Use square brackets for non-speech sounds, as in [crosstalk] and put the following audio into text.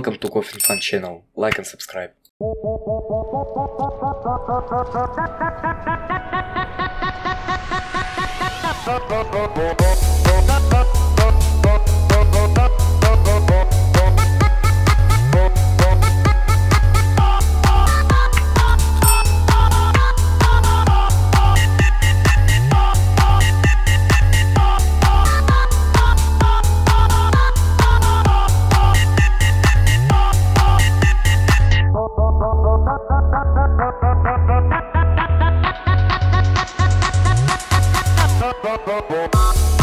Welcome to Coffin Fun channel. Like and subscribe. [laughs] bom, bom, bom.